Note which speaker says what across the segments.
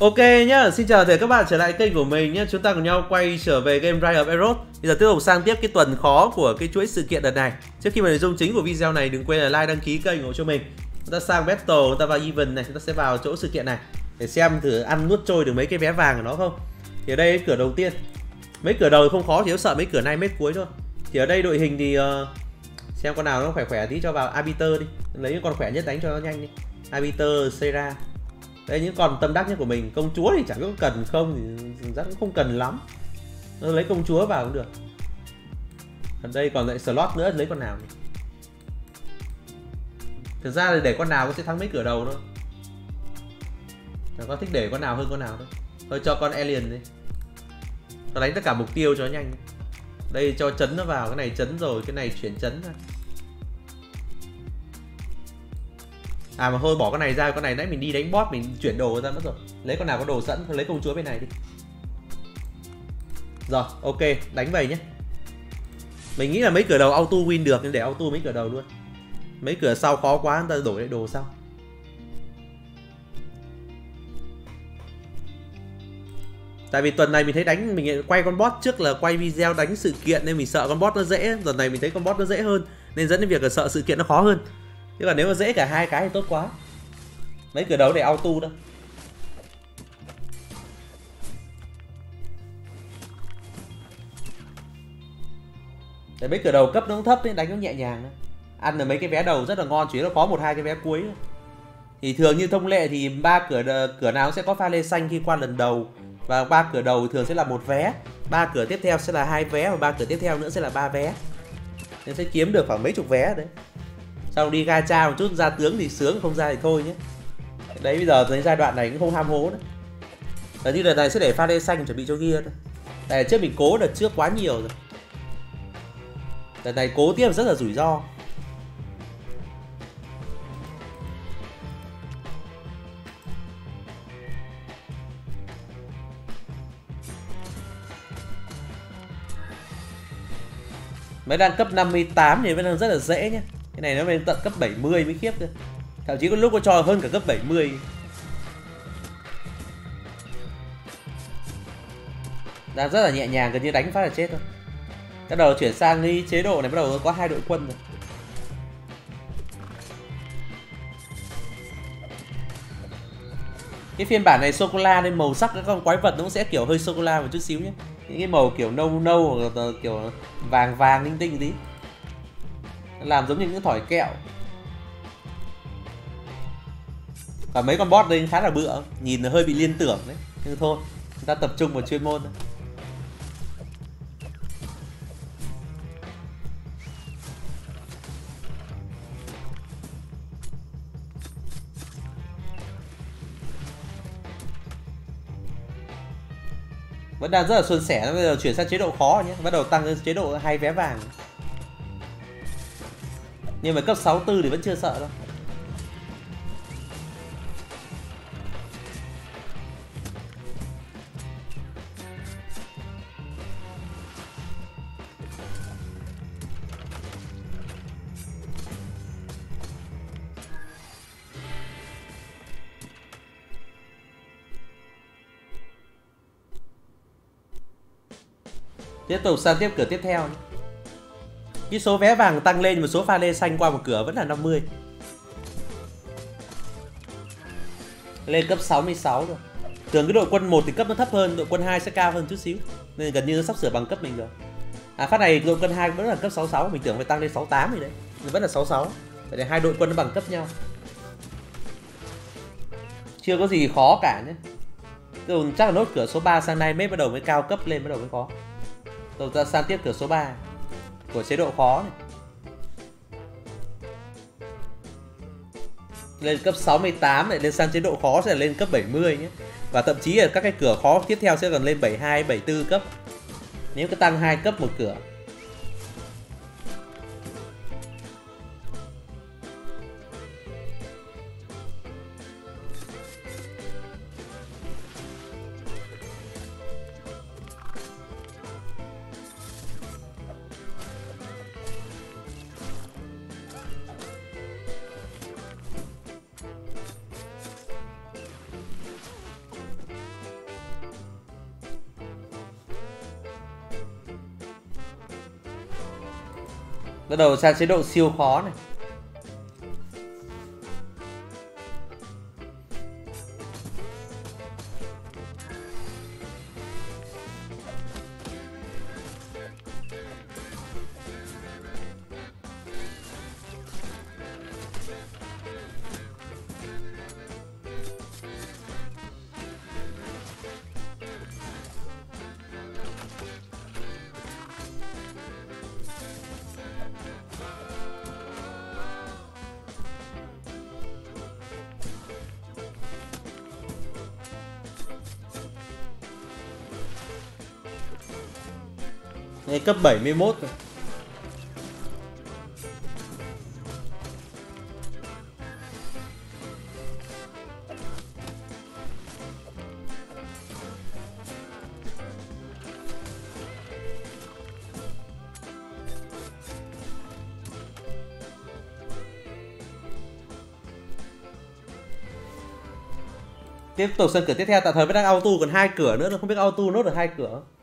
Speaker 1: Ok nhá, xin chào tất cả các bạn trở lại kênh của mình nhé. Chúng ta cùng nhau quay trở về game Rise of Eros. Bây giờ tiếp tục sang tiếp cái tuần khó của cái chuỗi sự kiện đợt này. Trước khi mà nội dung chính của video này, đừng quên là like đăng ký kênh ủng hộ cho mình. Chúng ta sang Battle, chúng ta vào event này, chúng ta sẽ vào chỗ sự kiện này để xem thử ăn nuốt trôi được mấy cái vé vàng của nó không. Thì ở đây cửa đầu tiên. Mấy cửa đầu không khó, chỉ có sợ mấy cửa này mét cuối thôi. Thì ở đây đội hình thì uh, xem con nào nó khỏe khỏe tí cho vào Arbiter đi. Lấy những con khỏe nhất đánh cho nó nhanh đi. Arbiter, Sera đây những con tâm đắc nhất của mình, công chúa thì chẳng có cần không, thì rất cũng không cần lắm. Nó lấy công chúa vào cũng được. Ở đây còn lại slot nữa, lấy con nào nhỉ? thực ra là để con nào cũng sẽ thắng mấy cửa đầu thôi. Chẳng có thích để con nào hơn con nào thôi thôi cho con alien đi. Nó đánh tất cả mục tiêu cho nó nhanh. Đây cho chấn nó vào, cái này chấn rồi, cái này chuyển chấn ra. À mà thôi bỏ con này ra, con này nãy mình đi đánh boss mình chuyển đồ ra mất rồi. Lấy con nào có đồ sẵn, thôi lấy công chúa bên này đi. Rồi, ok, đánh về nhé. Mình nghĩ là mấy cửa đầu auto win được nên để auto mấy cửa đầu luôn. Mấy cửa sau khó quá, người ta đổi lại đồ sau. Tại vì tuần này mình thấy đánh mình quay con boss trước là quay video đánh sự kiện nên mình sợ con boss nó dễ, tuần này mình thấy con boss nó dễ hơn nên dẫn đến việc là sợ sự kiện nó khó hơn. Chứ còn nếu mà dễ cả hai cái thì tốt quá. Mấy cửa đấu để auto đó. Để mấy cửa đầu cấp nó cũng thấp nên đánh nó nhẹ nhàng đó. Ăn là mấy cái vé đầu rất là ngon Chỉ nó có một hai cái vé cuối. Thì thường như thông lệ thì ba cửa cửa nào sẽ có pha lê xanh khi qua lần đầu. Và ba cửa đầu thường sẽ là một vé. Ba cửa tiếp theo sẽ là hai vé Và ba cửa tiếp theo nữa sẽ là ba vé. Nên sẽ kiếm được khoảng mấy chục vé đấy xong đi gacha một chút, ra tướng thì sướng, không ra thì thôi nhé. Đấy, bây giờ tới giai đoạn này cũng không ham hố nữa. Và như đợt này sẽ để pha lê xanh chuẩn bị cho kia thôi. Tại trước mình cố đợt trước quá nhiều rồi. Đợt này cố tiếp rất là rủi ro. Mới đang cấp 58 thì vẫn đang rất là dễ nhé cái này nó lên tận cấp 70 mới khiếp cơ. Thậm chí có lúc có cho hơn cả cấp 70 Đang rất là nhẹ nhàng, gần như đánh phát là chết thôi. Bắt đầu chuyển sang cái chế độ này bắt đầu có hai đội quân rồi. Cái phiên bản này sô-cô-la nên màu sắc các con quái vật nó cũng sẽ kiểu hơi sô-cô-la một chút xíu nhé. Những cái màu kiểu nâu nâu hoặc là kiểu vàng vàng linh tinh tí làm giống như những thỏi kẹo. Và mấy con boss đây khá là bựa, nhìn là hơi bị liên tưởng đấy, nhưng thôi, chúng ta tập trung vào chuyên môn thôi. Vẫn đang rất là xuân sẻ, bây giờ chuyển sang chế độ khó nhé. Bắt đầu tăng lên chế độ hai vé vàng nhưng mà cấp 64 thì vẫn chưa sợ đâu tiếp tục sang tiếp cửa tiếp theo nhé. Cái số vé vàng tăng lên một số pha lê xanh qua một cửa vẫn là 50 Lên cấp 66 rồi. Tưởng cái đội quân 1 thì cấp nó thấp hơn, đội quân 2 sẽ cao hơn chút xíu. Nên gần như nó sắp sửa bằng cấp mình rồi. À phát này đội quân 2 vẫn là cấp 66, mình tưởng phải tăng lên 68 rồi đấy. Nhưng vẫn là 66 Vậy để hai đội quân nó bằng cấp nhau. Chưa có gì khó cả nhé. Chắc là nốt cửa số 3 sang nay mới bắt đầu mới cao cấp lên bắt đầu mới khó Rồi ta sang tiếp cửa số 3 của chế độ khó này. Lên cấp 68 lại lên sang chế độ khó sẽ lên cấp 70 nhé. Và thậm chí là các cái cửa khó tiếp theo sẽ còn lên 72, 74 cấp. Nếu cứ tăng hai cấp một cửa bắt đầu sang chế độ siêu khó này. Này cấp 71 rồi. Tiếp tục sân cửa tiếp theo tạm thời vẫn đang auto còn hai cửa nữa, không biết auto nốt được hai cửa không?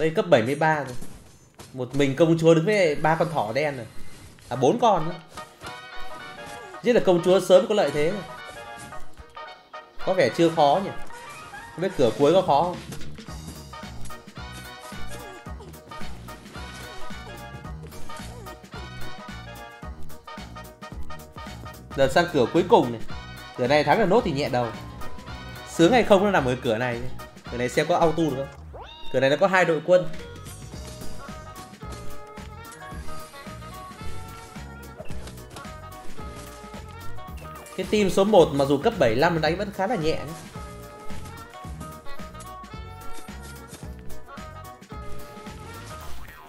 Speaker 1: Đây, cấp 73 rồi. Một mình công chúa đứng với ba con thỏ đen rồi. À bốn con nữa. Giết là công chúa sớm có lợi thế rồi Có vẻ chưa khó nhỉ. Không biết cửa cuối có khó không? lần sang cửa cuối cùng này. Cửa này thắng là nốt thì nhẹ đầu. Sướng hay không nó nằm ở cửa này. Cửa này xem có auto được không? Cửa này nó có hai đội quân. Cái team số 1 mà dù cấp 75 đánh vẫn khá là nhẹ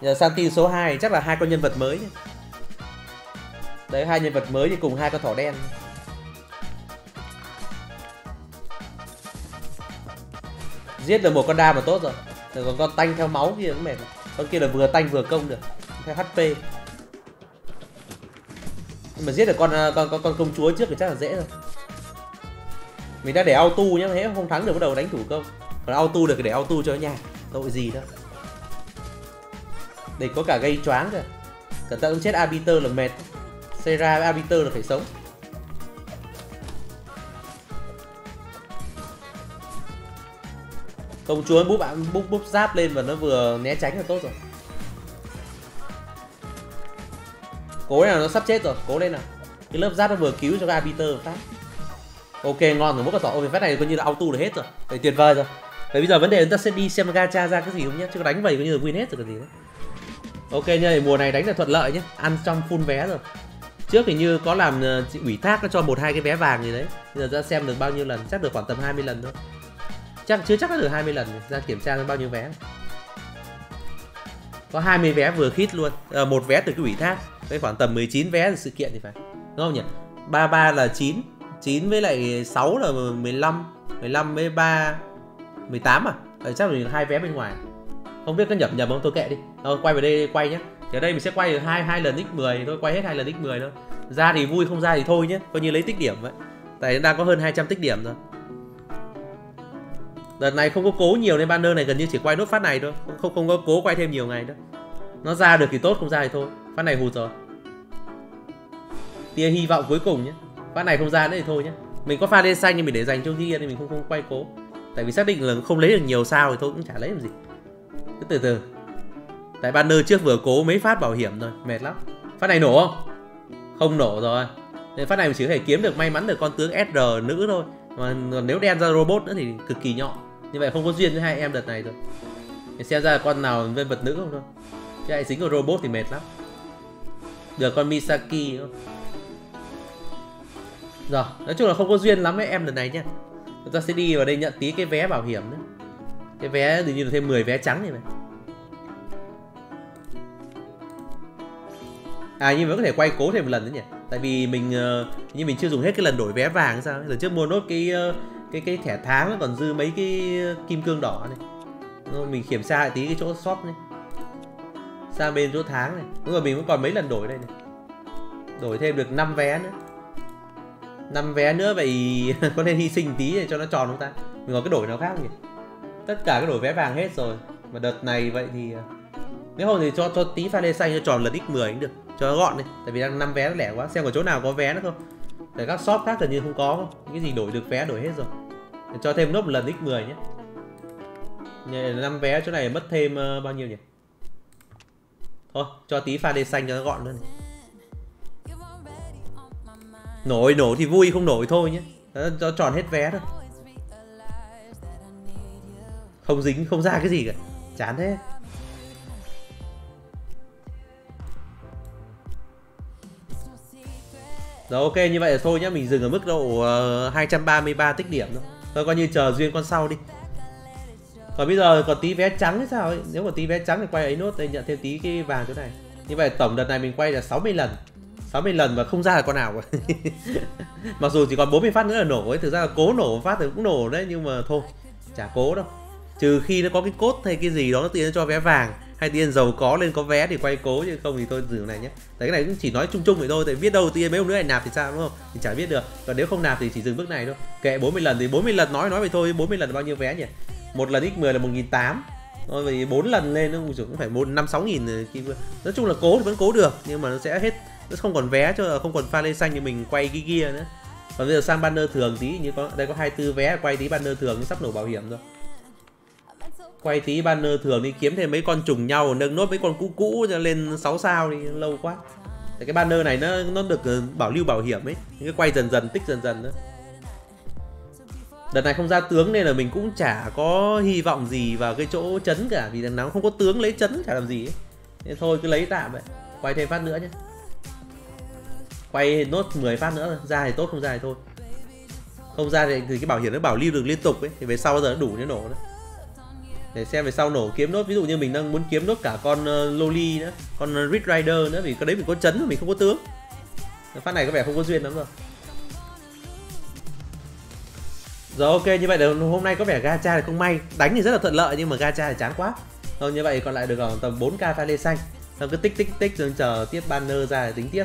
Speaker 1: Giờ sang team số 2 chắc là hai con nhân vật mới Đấy, hai nhân vật mới thì cùng hai con thỏ đen. Giết được một con đa mà tốt rồi rồi còn con tanh theo máu kia cũng mệt. Con kia là vừa tanh vừa công được. Theo HP Nhưng mà giết được con à, con con, con công chúa trước thì chắc là dễ rồi Mình đã để auto nhá, thế không thắng được bắt đầu đánh thủ công. Còn auto được thì để auto cho nhà. Tội gì đó. Đây có cả gây choáng kìa. Cẩn thận chết arbiter là mệt. Sera với arbiter là phải sống. Công chúa búp búp búp giáp lên và nó vừa né tránh là tốt rồi. Cố nào, nó sắp chết rồi, cố lên nào. Cái lớp giáp nó vừa cứu cho cái arbiter phát. Ok, ngon rồi, mỗi con tỏ ôi phát này coi như là auto được hết rồi. Đấy tuyệt vời rồi. Vậy bây giờ vấn đề chúng ta sẽ đi xem gacha ra cái gì không nhé chứ đánh vậy coi như là win hết rồi cái gì nữa. Ok nha mùa này đánh là thuận lợi nhé ăn trong full vé rồi. Trước thì như có làm ờ, ủy thác nó cho một hai cái vé vàng gì đấy. Bây giờ ra xem được bao nhiêu lần, chắc được khoảng tầm 20 lần thôi chắc chưa chắc đã được 20 lần ra kiểm tra bao nhiêu vé? Có 20 vé vừa khít luôn. À, một vé từ cái ủy thác. Với khoảng tầm 19 vé từ sự kiện thì phải. Đúng không nhỉ? 33 là 9 9 với lại 6 là 15 15 với 3 18 à? Đấy, chắc là hai vé bên ngoài. Không biết có nhập nhầm không? Tôi kệ đi. Thôi quay về đây quay nhé. Thì ở đây mình sẽ quay được hai hai lần x 10 thôi. Quay hết hai lần x 10 thôi. Ra thì vui không ra thì thôi nhé. Coi như lấy tích điểm vậy. Tại đang có hơn 200 tích điểm rồi Đợt này không có cố nhiều nên banner này gần như chỉ quay nốt phát này thôi. Không không, không có cố quay thêm nhiều ngày nữa. Nó ra được thì tốt không ra thì thôi. Phát này hụt rồi. Tia hy vọng cuối cùng nhé. Phát này không ra nữa thì thôi nhé. Mình có pha đen xanh nhưng mình để dành cho ghi nên mình không không quay cố. Tại vì xác định là không lấy được nhiều sao thì thôi cũng chả lấy làm gì. Cứ từ từ. Tại banner trước vừa cố mấy phát bảo hiểm rồi Mệt lắm. Phát này nổ không? Không nổ rồi. Nên phát này mình chỉ có thể kiếm được may mắn được con tướng SR nữ thôi. Mà nếu đen ra robot nữa thì cực kỳ nhọn như vậy không có duyên với hai em đợt này rồi để xem ra con nào nhân vật nữ không thôi. Chứ dính vào robot thì mệt lắm. Được con Misaki không? Rồi nói chung là không có duyên lắm với em lần này nha. chúng ta sẽ đi vào đây nhận tí cái vé bảo hiểm nữa cái vé thì như là thêm 10 vé trắng này này À nhưng mà có thể quay cố thêm một lần nữa nhỉ? Tại vì mình uh, như mình chưa dùng hết cái lần đổi vé vàng sao Lần trước mua nốt cái uh, cái cái thẻ tháng còn dư mấy cái kim cương đỏ này. Mình kiểm tra lại tí cái chỗ shop này. Sang bên chỗ tháng này. Đúng rồi, mình vẫn còn mấy lần đổi đây này. Đổi thêm được 5 vé nữa. 5 vé nữa vậy có nên hy sinh tí để cho nó tròn không ta? Mình có cái đổi nào khác không nhỉ? Tất cả cái đổi vé vàng hết rồi. Mà đợt này vậy thì, nếu không thì cho cho tí pha lê xanh, cho tròn lần x10 cũng được. Cho nó gọn đi. Tại vì đang năm vé nó lẻ quá. Xem có chỗ nào có vé nữa không? Để các shop khác gần như không có. Không? cái gì đổi được vé đổi hết rồi cho thêm nốt một lần x10 nhé. Năm vé chỗ này mất thêm uh, bao nhiêu nhỉ? Thôi cho tí pha lê xanh cho nó gọn luôn nổi nổ thì vui không nổi thôi nhé. Cho tròn hết vé thôi. Không dính không ra cái gì cả. Chán thế. Rồi ok như vậy là thôi nhé, mình dừng ở mức độ ờ, uh, 233 tích điểm thôi. Thôi coi như chờ duyên con sau đi. Còn bây giờ còn tí vé trắng hay sao ấy? Nếu còn tí vé trắng thì quay ấy nốt đây nhận thêm tí cái vàng chỗ này. Như vậy tổng đợt này mình quay là 60 lần. 60 lần và không ra là con nào. Mặc dù chỉ còn 40 phát nữa là nổ ấy, thực ra là cố nổ phát thì cũng nổ đấy nhưng mà thôi, chả cố đâu. Trừ khi nó có cái cốt hay cái gì đó nó tiền cho vé vàng hay tiền giàu có lên có vé thì quay cố chứ không thì thôi, dừng này nhé. Đấy, cái này cũng chỉ nói chung chung vậy thôi, tại biết đâu tiên mấy hôm nữa lại nạp thì sao, đúng không? Thì chả biết được. Còn nếu không nạp thì chỉ dừng bước này thôi. Kệ 40 lần thì 40 lần nói nói vậy thôi 40 lần là bao nhiêu vé nhỉ? Một lần x 10 là một nghìn tám thôi vì bốn lần lên nó cũng phải một, năm, sáu nghìn khi nói chung là cố thì vẫn cố được, nhưng mà nó sẽ hết, nó không còn vé cho, không còn pha lê xanh như mình quay cái kia nữa. Còn bây giờ sang banner thường tí, như có, đây có 24 vé, quay tí banner thường, sắp nổ bảo hiểm rồi quay tí banner thường đi kiếm thêm mấy con trùng nhau nâng nốt mấy con cũ cũ cho lên 6 sao đi lâu quá. Thì cái banner này nó nó được ờ, bảo lưu bảo hiểm ấy. Cái quay dần dần tích dần dần đó đợt này không ra tướng nên là mình cũng chả có hy vọng gì vào cái chỗ chấn cả vì đằng nào không có tướng lấy chấn chả làm gì ấy. Nên thôi cứ lấy tạm vậy. Quay thêm phát nữa nhé quay nốt 10 phát nữa ra thì tốt không ra thì thôi. Không ra thì, thì cái bảo hiểm nó bảo lưu được liên tục ấy. Thì về sau bao giờ nó đủ nó nổ nữa để xem về sau nổ kiếm nốt. Ví dụ như mình đang muốn kiếm nốt cả con uh, loli nữa con ờ, uh, Rid Rider nữa vì cái đấy mình có chấn mà mình không có tướng. Phát này có vẻ không có duyên lắm rồi. Rồi ok như vậy là hôm nay có vẻ gacha thì không may. Đánh thì rất là thuận lợi nhưng mà gacha thì chán quá. Thôi như vậy còn lại được khoảng tầm 4k pha lê xanh. Xong cứ tích tích tích rồi chờ tiếp banner ra để tính tiếp.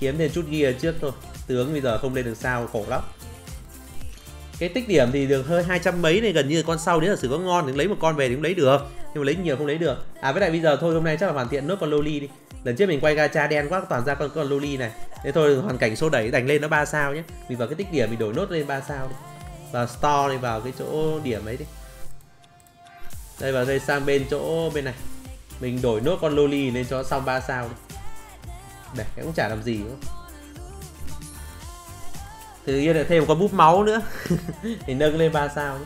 Speaker 1: Kiếm thêm chút gear trước thôi. Tướng bây giờ không lên được sao khổ lắm cái tích điểm thì được hơi hai trăm mấy này, gần như con sau nếu là sử có ngon thì lấy một con về thì cũng lấy được. Nhưng mà lấy nhiều không lấy được. À với lại bây giờ thôi, hôm nay chắc là hoàn thiện nốt con loli đi. Lần trước mình quay gacha đen quá, toàn ra con con loli này. Thế thôi, hoàn cảnh số đẩy đành lên nó ba sao nhé. Mình vào cái tích điểm, mình đổi nốt lên ba sao đi. Vào store đi, vào cái chỗ điểm ấy đi. Đây, vào đây sang bên chỗ bên này. Mình đổi nốt con loli lên cho xong 3 sao đi. Để cũng chả làm gì nữa tự nhiên lại thêm một con búp máu nữa. Thì nâng lên 3 sao nữa.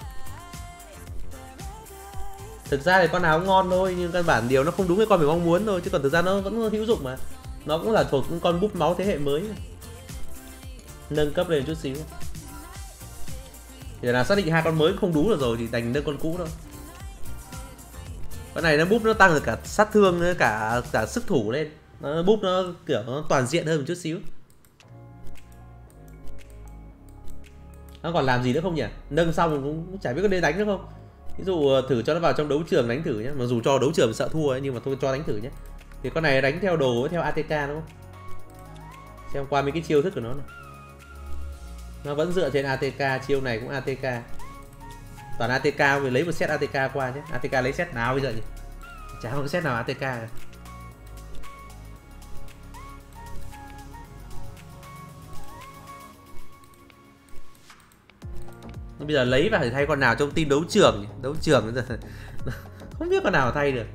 Speaker 1: thực ra thì con nào cũng ngon thôi nhưng căn bản điều nó không đúng cái con mình mong muốn thôi chứ còn thực ra nó vẫn hữu dụng mà. Nó cũng là thuộc những con búp máu thế hệ mới. Nâng cấp lên chút xíu. Thì là xác định hai con mới không đủ được rồi thì đành nâng con cũ thôi. Con này nó búp nó tăng được cả sát thương cả cả sức thủ lên. Nó búp nó kiểu nó toàn diện hơn một chút xíu nó còn làm gì nữa không nhỉ? Nâng xong cũng chả biết có nên đánh nữa không? Ví dụ ờ, thử cho nó vào trong đấu trường đánh thử nhé mà dù cho đấu trường sợ thua ấy, nhưng mà thôi cho đánh thử nhé thì con này đánh theo đồ theo atk đúng không? Xem qua mấy cái chiêu thức của nó này nó vẫn dựa trên atk chiêu này cũng atk toàn atk mình lấy một set atk qua nhé atk lấy set nào bây giờ nhỉ? Chả có set nào atk cả. Nhưng bây giờ lấy vào thì thay con nào trong team đấu trường đấu trường bây giờ không biết con nào thay được.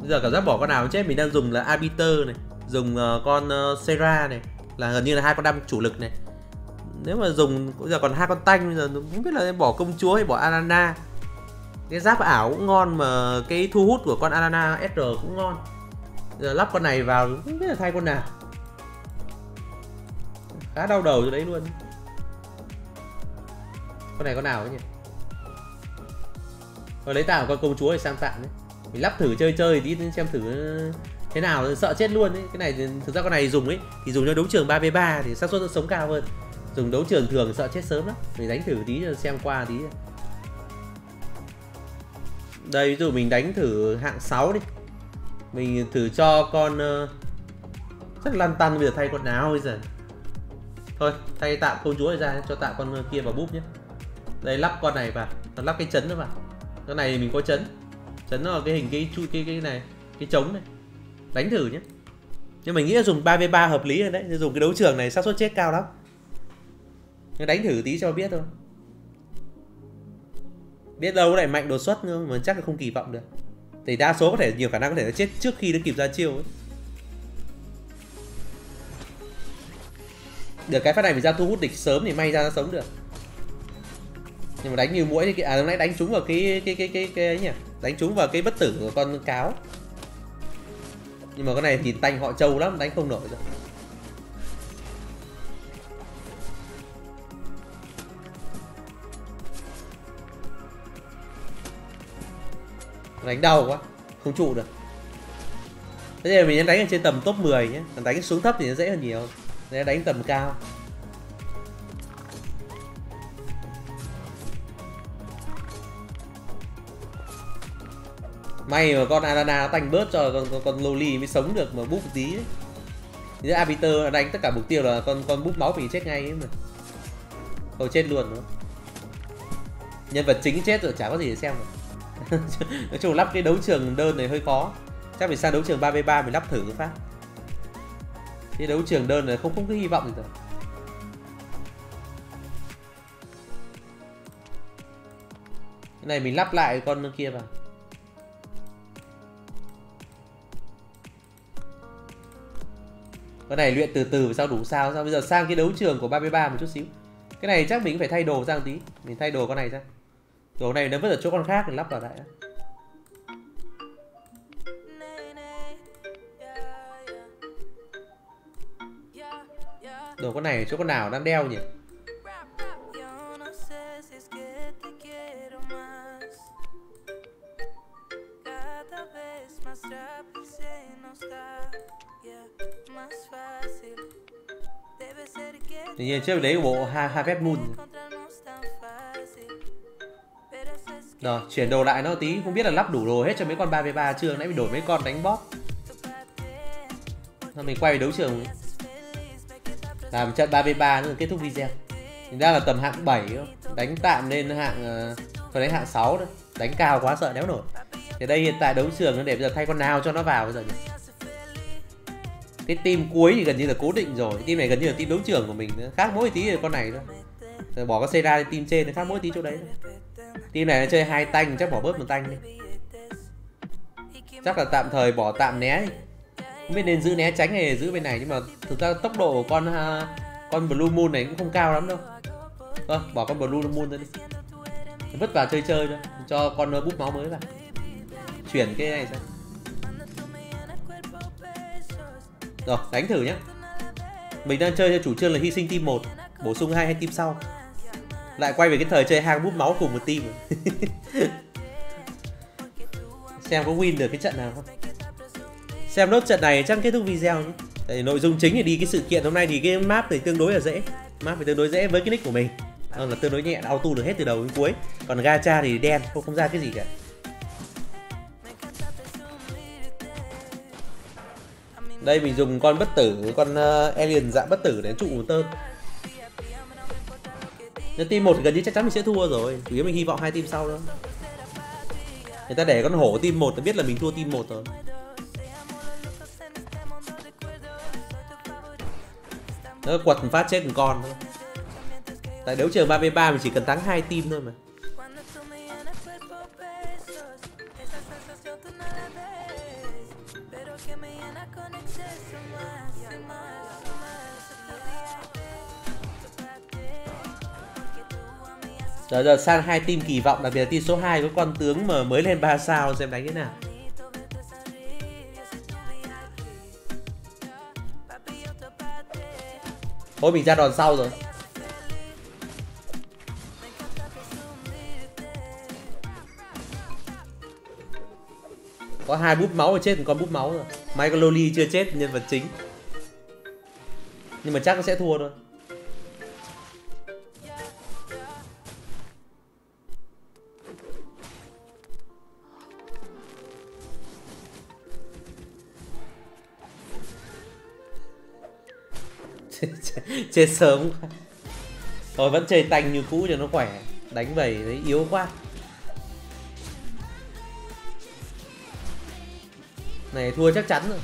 Speaker 1: Bây giờ cảm giác bỏ con nào chết mình đang dùng là arbiter này dùng uh, con uh, Sera này là gần như là hai con đam chủ lực này. Nếu mà dùng bây giờ còn hai con tanh bây giờ không biết là bỏ công chúa hay bỏ Alana cái giáp ảo cũng ngon mà cái thu hút của con Alana SR cũng ngon. Giờ lắp con này vào không biết là thay con nào. Khá đau đầu rồi đấy luôn con này con nào ấy nhỉ? Rồi lấy tạo con công chúa để sang tạm đấy. Mình lắp thử chơi chơi tí xem thử uh, thế nào, sợ chết luôn ấy. Cái này thực ra con này dùng ấy, thì dùng cho đấu trường 3v3 thì xác suất sống cao hơn. Dùng đấu trường thường sợ chết sớm lắm. Mình đánh thử tí xem qua tí. Đây, ví dụ mình đánh thử hạng 6 đi. Mình thử cho con rất chắc lăn tăn bây giờ thay con áo bây giờ. Thôi, thay tạm công chúa ra, cho tạm con kia vào búp nhé đây, lắp con này vào. Nó lắp cái chấn nữa vào. Cái này mình có chấn. Chấn nó vào cái hình cái chui cái cái này, cái trống này. Đánh thử nhé. Nhưng mình nghĩ là dùng 3v3 hợp lý rồi đấy. Dùng cái đấu trường này xác suất chết cao lắm. Nhưng đánh thử tí cho biết thôi. Biết đâu lại mạnh đột xuất nữa, mà chắc là không kỳ vọng được. Thì đa số có thể, nhiều khả năng có thể nó chết trước khi nó kịp ra chiêu ấy. Được, cái phát này mình ra thu hút địch sớm thì may ra nó sống được nhưng mà đánh như mũi thì à lúc nãy đánh trúng vào cái cái cái cái cái ấy nhỉ? Đánh trúng vào cái bất tử của con cáo. Nhưng mà con này thì tanh họ trâu lắm, đánh không nổi rồi đánh đau quá, không trụ được. Thế thì mình đánh ở trên tầm top 10 nhé. Còn đánh xuống thấp thì nó dễ hơn nhiều. Nên đánh tầm cao. May mà con Alana nó tanh bớt cho con con, con Loli mới sống được mà búp một tí đấy Như Arbiter đánh tất cả mục tiêu là con con búp máu mình chết ngay ấy mà. Thôi chết luôn nữa. Nhân vật chính chết rồi chả có gì để xem rồi Nói chung lắp cái đấu trường đơn này hơi khó. Chắc phải sang đấu trường 3v3 mình lắp thử cái phát. Cái đấu trường đơn này không không có hy vọng gì rồi Cái này mình lắp lại con kia vào. Cái này luyện từ từ sao đủ sao? Sao bây giờ sang cái đấu trường của 33 một chút xíu? Cái này chắc mình phải thay đồ sang tí. Mình thay đồ con này ra đồ này nó vứt ở chỗ con khác thì lắp vào lại đồ con này chỗ con nào? Đang đeo nhỉ? Nhiên trước đấy bộ Harvest Moon. Rồi, chuyển đồ lại nó tí. Không biết là lắp đủ đồ hết cho mấy con 3v3 chưa? Nãy mình đổi mấy con đánh boss Rồi mình quay đấu trường. Làm trận 3v3 nữa kết thúc video. Mình ra là tầm hạng 7 Đánh tạm lên hạng ờ, Còn đánh hạng 6 đấy Đánh cao quá, sợ đéo nổi. Thì đây hiện tại đấu trường, để bây giờ thay con nào cho nó vào bây giờ nhỉ? Cái team cuối thì gần như là cố định rồi. Team này gần như là team đấu trưởng của mình nữa, khác mỗi tí là con này thôi. Rồi bỏ xe ra team trên nó khác mỗi tí chỗ đấy thôi. team này nó chơi hai tanh chắc bỏ bớt một tanh đi. Chắc là tạm thời bỏ tạm né đi. Không biết nên giữ né tránh hay giữ bên này nhưng mà thực ra tốc độ của con con blue moon này cũng không cao lắm đâu. Thôi bỏ con blue moon ra đi. Vứt vào chơi chơi thôi. Cho con bút máu mới vào. Chuyển cái này sang Rồi đánh thử nhé Mình đang chơi theo chủ trương là hy sinh team 1 Bổ sung hai hay team sau. Lại quay về cái thời chơi hang bút máu cùng một team. Xem có win được cái trận nào không? Xem nốt trận này chắc kết thúc video nhé. Tại vì nội dung chính thì đi cái sự kiện hôm nay thì cái map thì tương đối là dễ. Map thì tương đối dễ với cái nick của mình. Là tương đối nhẹ, auto được hết từ đầu đến cuối. Còn gacha thì đen, không không ra cái gì cả. Đây mình dùng con bất tử con uh, alien dạng bất tử để trụ một tơn nhưng team một thì gần như chắc chắn mình sẽ thua rồi. Chủ yếu mình hy vọng hai team sau đó người ta để con hổ team một thì biết là mình thua team một rồi. Nó quật phát chết một con thôi. Tại đấu trường 3v3 mình chỉ cần thắng hai team thôi mà. Giờ giờ sang hai team kỳ vọng, đặc biệt là team số 2 có con tướng mà mới lên 3 sao, xem đánh thế nào. Thôi mình ra đòn sau rồi. Có hai bút máu rồi chết một con bút máu rồi. May Loli chưa chết, nhân vật chính. Nhưng mà chắc nó sẽ thua thôi. chết sớm. Thôi vẫn chơi tanh như cũ cho nó khỏe. Đánh vầy đấy yếu quá. Này thua chắc chắn rồi.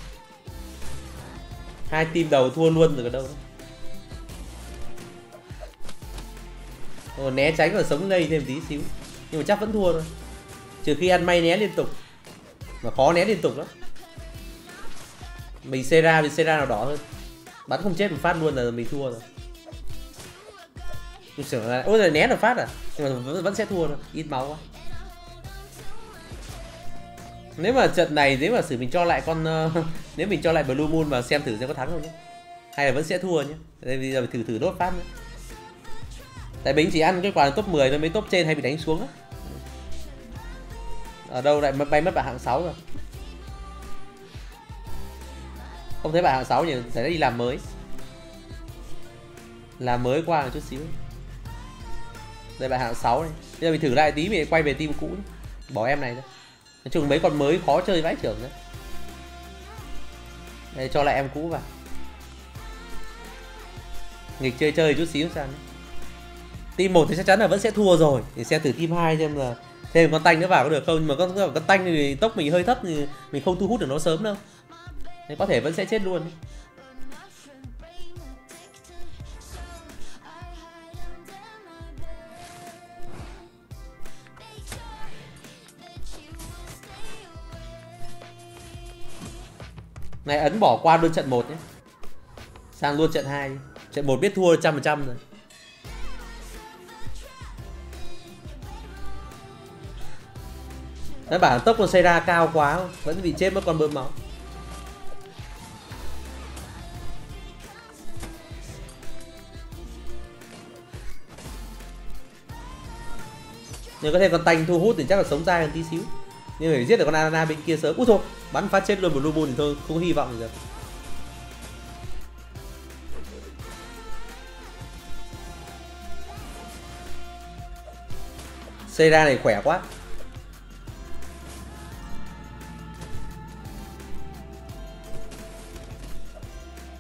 Speaker 1: Hai team đầu thua luôn rồi còn đâu Ồ, né tránh và sống ngây thêm tí xíu. Nhưng mà chắc vẫn thua thôi. Trừ khi ăn may né liên tục. Mà khó né liên tục lắm. Mình xe ra mình xe ra nào đỏ hơn bắn không chết một phát luôn là mình thua rồi. Mình sửa là ôi rồi né được phát à? Nhưng mà vẫn, vẫn sẽ thua thôi. Ít máu quá. Nếu mà trận này nếu mà xử mình cho lại con uh, nếu mình cho lại blue moon mà xem thử xem có thắng không nhé hay là vẫn sẽ thua nhé đây bây giờ thử thử đốt phát nữa. Tại mình chỉ ăn cái quả top 10 thôi mấy top trên hay bị đánh xuống á. Ở đâu lại bay mất bạn hạng 6 rồi không thấy bạn hạng 6 nhỉ phải đi làm mới. Làm mới qua một chút xíu. Đây bạn hạng 6 này. Bây giờ mình thử lại tí, mình quay về team cũ bỏ em này thôi. Nói chung mấy con mới khó chơi vãi trưởng đấy. Đây, cho lại em cũ vào. Nghịch chơi chơi chút xíu sao team một thì chắc chắn là vẫn sẽ thua rồi. Thì xem thử team 2 xem là thêm con tanh nữa vào có được không. Nhưng mà con con tanh thì tốc mình hơi thấp, thì mình không thu hút được nó sớm đâu nên có thể vẫn sẽ chết luôn. Này, ấn bỏ qua luôn trận 1 nhé. Sang luôn trận 2 trận 1 biết thua trăm phần trăm rồi. Đấy bản tốc con xây cao quá, Vẫn bị chết mất con bơm máu. Nhưng có thêm con tanh thu hút thì chắc là sống dai hơn tí xíu. Nhưng phải giết được con Anana bên kia sớm. Úi thôi, bắn phát chết luôn một Lubun thì thôi, Không hy vọng gì được. Xây này khỏe quá.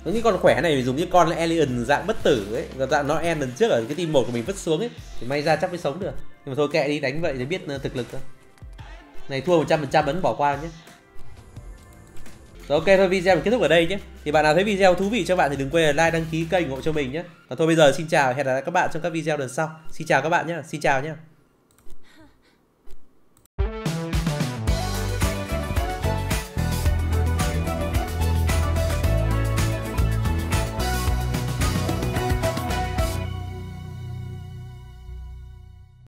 Speaker 1: Những con khỏe này dùng những con alien dạng bất tử ấy. Dạng nó end lần trước ở cái team một của mình vứt xuống ấy. Thì may ra chắc mới sống được nhưng mà thôi kệ đi, đánh vậy để biết ờ, thực lực thôi. Này, thua 100% ấn bỏ qua nhé. Rồi, ok, thôi video kết thúc ở đây nhé. Thì bạn nào thấy video thú vị cho bạn thì đừng quên like, đăng ký kênh ủng hộ cho mình nhé. Và thôi bây giờ xin chào hẹn gặp lại các bạn trong các video lần sau. Xin chào các bạn nhé Xin chào nhé